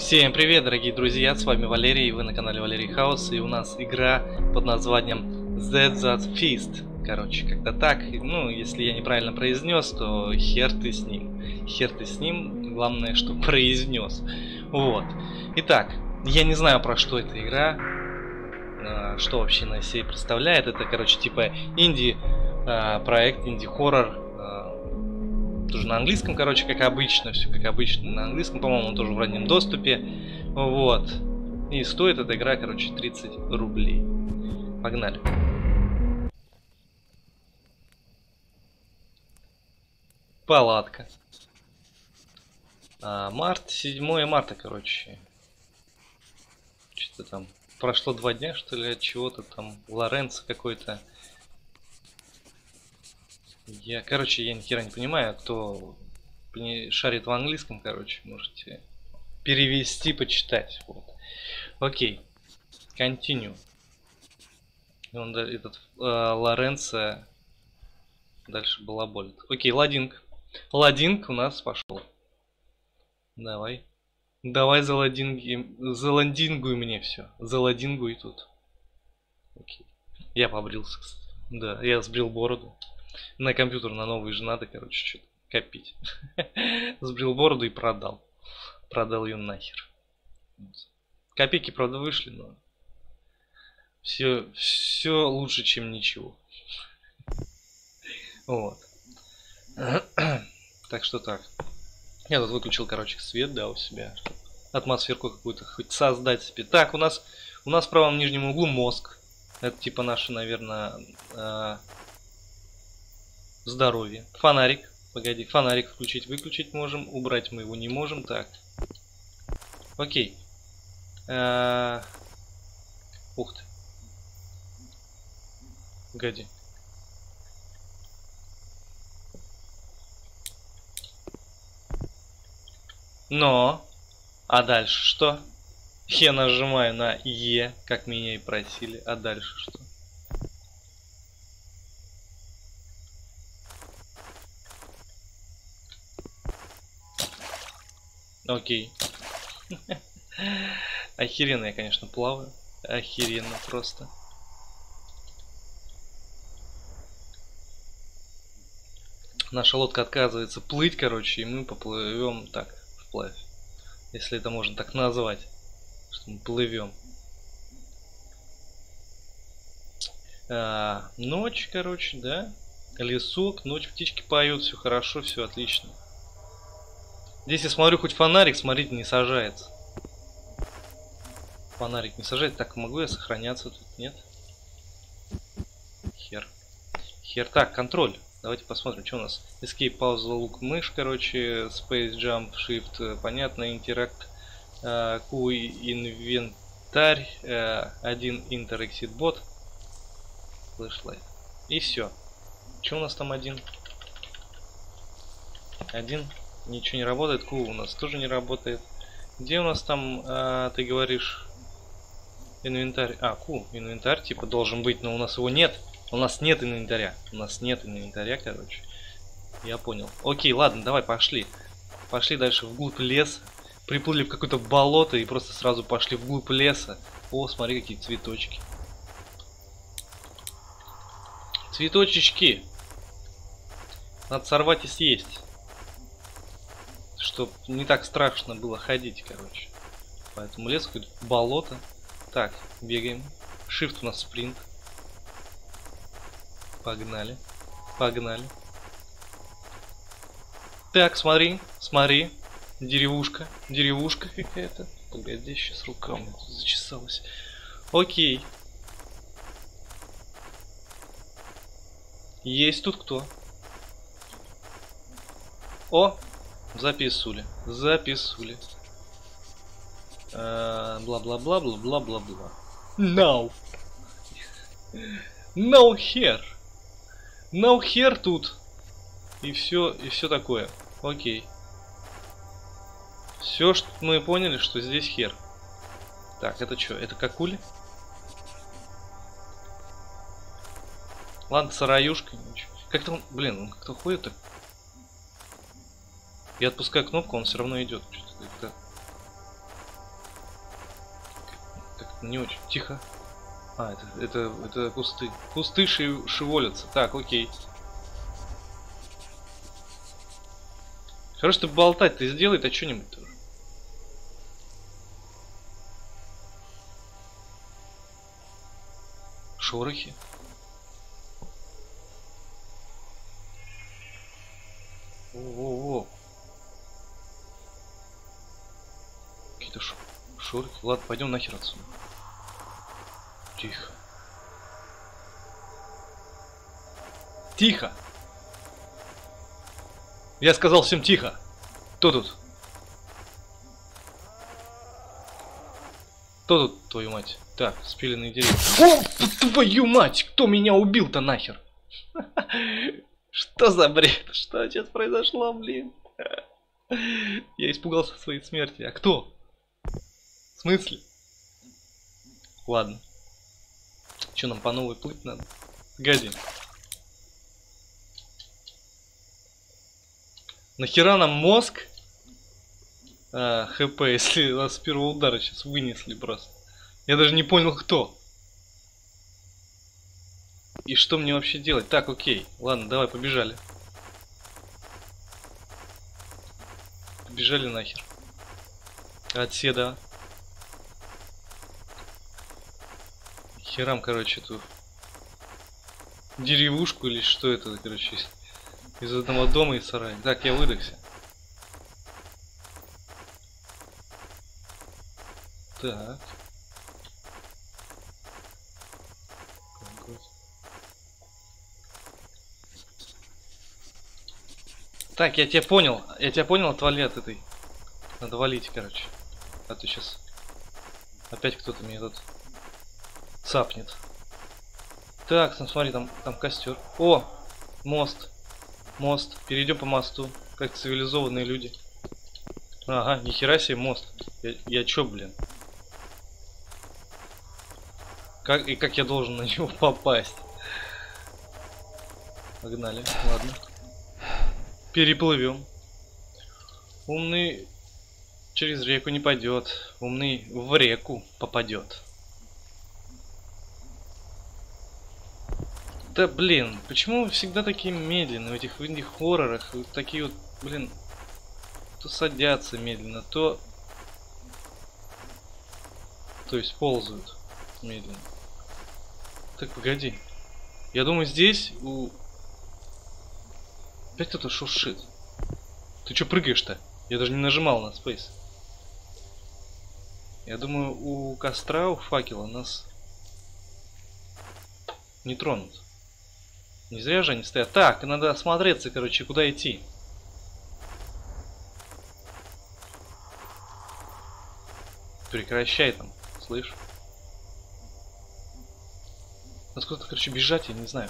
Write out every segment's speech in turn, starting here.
Всем привет, дорогие друзья, с вами Валерий, вы на канале Валерий Хаус, и у нас игра под названием Z That Feast. Короче, как-то так, ну, если я неправильно произнес, то хер ты с ним. Хер ты с ним, главное, что произнес. Вот. Итак, я не знаю, про что эта игра, а, что вообще на себе представляет. Это, короче, типа инди-проект, а, инди-хоррор, тоже на английском, короче, как обычно, все как обычно на английском, по-моему, тоже в раннем доступе. Вот. И стоит эта игра, короче, 30 рублей. Погнали. Палатка. А, март, 7 марта, короче. Что-то там. Прошло два дня, что ли, от чего-то там. Лоренцо какой-то. Я, короче, я ни хера не понимаю, кто шарит в английском, короче, можете перевести, почитать. Вот. Окей. Continue. Он, этот э, Лоренцо дальше была болит. Окей, ладинг. Ладинг у нас пошел. Давай. Давай заладинги, заладингуй мне все. Заладингуй тут. Окей. Я побрился. Да, я сбрил бороду. На компьютер на новый же надо, короче, что-то копить. Сбрил бороду и продал. Продал ее нахер. Копейки, правда, вышли, но все, все лучше, чем ничего. Вот. Так что так. Я тут выключил, короче, свет, да, у себя. Атмосферку какую-то хоть создать себе. Так, у нас у нас в правом нижнем углу мозг. Это типа наша, наверное, а, здоровье. Фонарик. Погоди, фонарик включить, выключить можем. Убрать мы его не можем. Так. Окей. А... Ух ты. Погоди. Но. А дальше что? Я нажимаю на Е, как меня и просили. А дальше что? Окей. Охеренно я, конечно, плаваю. Охеренно просто. Наша лодка отказывается плыть, короче, и мы поплывем так, вплавь. Если это можно так назвать. Что мы плывем. А, ночь, короче, да? Лесок, ночь, птички поют, все хорошо, все отлично. Здесь я смотрю, хоть фонарик, смотрите, не сажается. Фонарик не сажает. Так, могу я сохраняться тут? Нет? Хер. Хер. Так, контроль. Давайте посмотрим, что у нас. Escape, пауза, лук, мышь, короче. Space, jump, shift, понятно. Interact, Q, инвентарь. Uh, один Inter, exit, bot. Flashlight. И все. Что у нас там один? Один Ничего не работает. Ку у нас тоже не работает. Где у нас там, а, ты говоришь, инвентарь? А, ку, инвентарь типа должен быть, но у нас его нет. У нас нет инвентаря. У нас нет инвентаря, короче. Я понял. Окей, ладно, давай, пошли. Пошли дальше вглубь леса. Приплыли в какое-то болото и просто сразу пошли вглубь леса. О, смотри, какие цветочки. Цветочечки. Надо сорвать и съесть чтобы не так страшно было ходить, короче. Поэтому лес какое-то болото. Так, бегаем. Shift у нас спринт. Погнали. Погнали. Так, смотри, смотри. Деревушка. Деревушка какая-то. Погоди, сейчас рука у меня зачесалась. Окей. Есть тут кто? О, Записывали. Записывали. Бла-бла-бла-бла-бла-бла-бла. No. No here. No here тут. И все, и все такое. Окей. Все, что мы поняли, что здесь хер. Так, это что? Это какули? Ладно, сараюшка. Как-то он, блин, он как-то ходит так Я отпускаю кнопку, он все равно идет. Не очень. Тихо. А, это, это, это кусты. Кусты ши, шеволятся. Так, окей. Хорошо, ты болтать ты сделай-то что-нибудь тоже. Шорохи. Ладно, пойдем нахер отсюда. Тихо. Тихо! Я сказал всем тихо. Кто тут? Кто тут, твою мать? Так, спиленные деревья. О, твою мать! Кто меня убил-то нахер? Что за бред? Что сейчас произошло, блин? Я испугался своей смерти. А кто? В смысле? Ладно. Что нам по новой плыть надо? Гадин. Нахера нам мозг? А, хп, если нас с первого удара сейчас вынесли просто. Я даже не понял, кто. И что мне вообще делать? Так, окей. Ладно, давай, побежали. Побежали нахер. Отседа. Херам, короче, эту деревушку или что это, короче, из одного дома и сарая. Так, я выдохся. Так. Так, я тебя понял. Я тебя понял, отвали от этой. Надо валить, короче. А то сейчас опять кто-то меня тут цапнет. Так, ну смотри, там, там костер. О, мост. Мост. Перейдем по мосту, как цивилизованные люди. Ага, нихера себе мост. Я, я чё, блин? Как, и как я должен на него попасть? Погнали, ладно. Переплывем. Умный через реку не пойдет. Умный в реку попадет. Да блин, почему вы всегда такие медленные в этих в инди-хоррорах? Такие вот, блин, то садятся медленно, то... То есть ползают медленно. Так, погоди. Я думаю, здесь у... Опять кто-то шуршит. Ты что прыгаешь-то? Я даже не нажимал на Space. Я думаю, у костра, у факела нас не тронут. Не зря же они стоят. Так, надо осмотреться, короче, куда идти. Прекращай там, слышь. Надо куда-то, короче, бежать, я не знаю.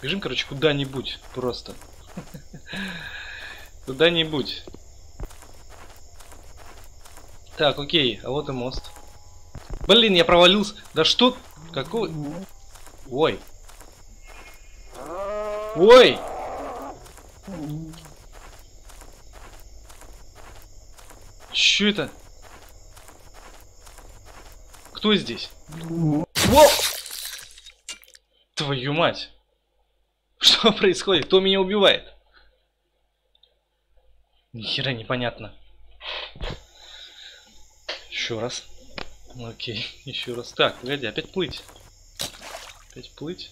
Бежим, короче, куда-нибудь просто. Куда-нибудь. Так, окей, а вот и мост. Блин, я провалился. Да что? Какой? Ой. Ой! Чё это? Кто здесь? Во! Твою мать! Что происходит? Кто меня убивает? Нихера непонятно. Еще раз. Окей, еще раз. Так, погоди, опять плыть. Опять плыть.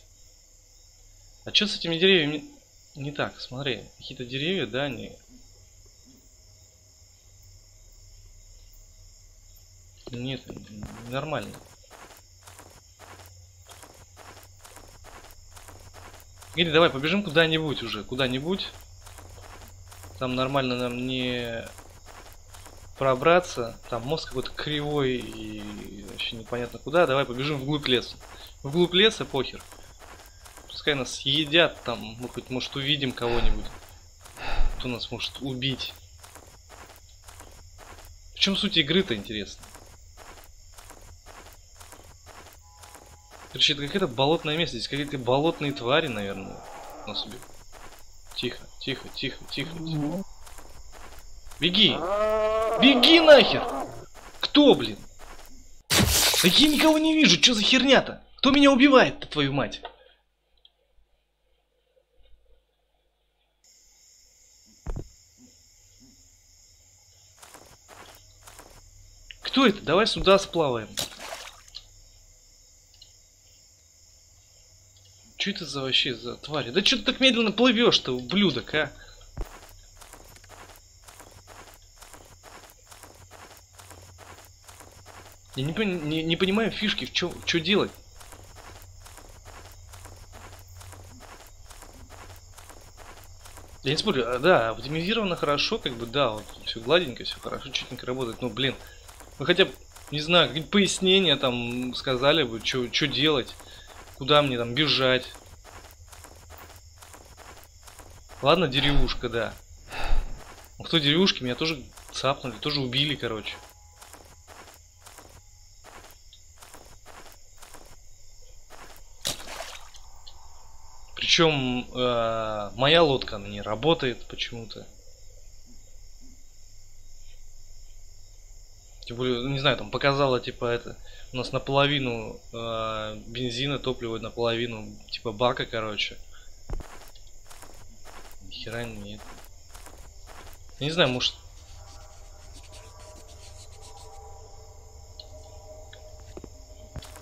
А что с этими деревьями не так? Смотри, какие-то деревья, да, они... Нет, нормально. Или давай побежим куда-нибудь уже, куда-нибудь. Там нормально нам не пробраться. Там мост какой-то кривой и вообще непонятно куда. Давай побежим вглубь леса. Вглубь леса похер. Пускай нас едят там, мы хоть может увидим кого-нибудь. Кто нас может убить. В чем суть игры-то интересно? Короче, это какая-то болотное место. Здесь какие-то болотные твари, наверное, нас убьют. Тихо, тихо, тихо, тихо, тихо. Беги! Беги нахер! Кто, блин? Да я никого не вижу, что за херня-то? Кто меня убивает-то, твою мать? Кто это? Давай сюда сплаваем. Что это за вообще за твари? Да что ты так медленно плывешь-то, ублюдок, а? Я не, не, не понимаю фишки, что делать. Я не спорю, а, да, оптимизировано хорошо, как бы, да, вот все гладенько, все хорошо, чутенько работает, но, блин, ну хотя бы, не знаю, какие пояснения там сказали бы, что делать, куда мне там бежать. Ладно, деревушка, да. Ну кто деревушки, меня тоже цапнули, тоже убили, короче. Причем э, моя лодка она не работает почему-то. Не знаю, там показала типа это. У нас наполовину э, бензина, топлива наполовину типа бака, короче. Нихера нет. Я не знаю, может.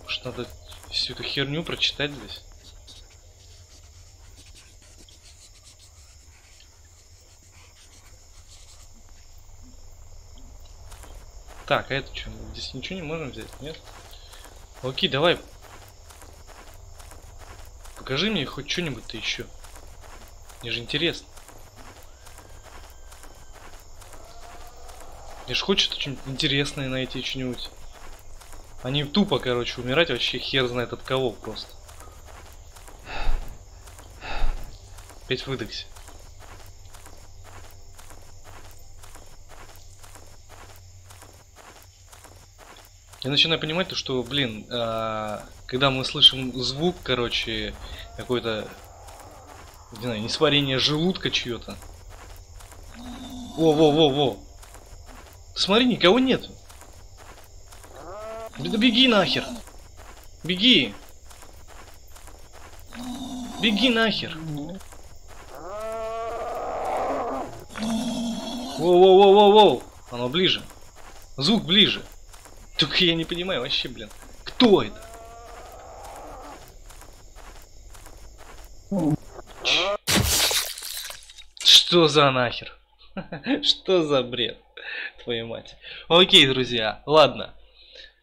Может надо всю эту херню прочитать здесь. Так, а это что? Здесь ничего не можем взять, нет? Окей, давай. Покажи мне хоть что-нибудь-то еще. Мне же интересно. Мне же хочется что-нибудь интересное найти, что-нибудь. Они тупо, короче, умирать вообще хер знает от кого просто. Опять выдохся. Я начинаю понимать то, что, блин, э, когда мы слышим звук, короче, какой-то, не знаю, несварение желудка чье-то. Во-во-во-во. Смотри, никого нет. Да беги нахер. Беги. Беги нахер. Воу-воу-воу-воу-воу. Оно ближе. Звук ближе. Только я не понимаю вообще, блин. Кто это? Что за нахер? Что за бред? Твою мать. Окей, друзья, ладно.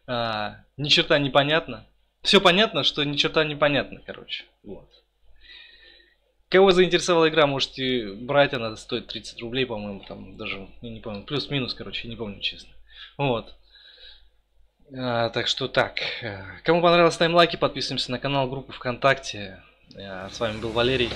А, ни черта не понятно. Все понятно, что ни черта не понятно, короче. Вот. Кого заинтересовала игра, можете брать, она стоит 30 рублей, по-моему, там даже, я не помню, плюс-минус, короче, не помню честно. Вот. А, так что так. Кому понравилось, ставим лайки, подписываемся на канал, группу ВКонтакте. А, с вами был Валерий.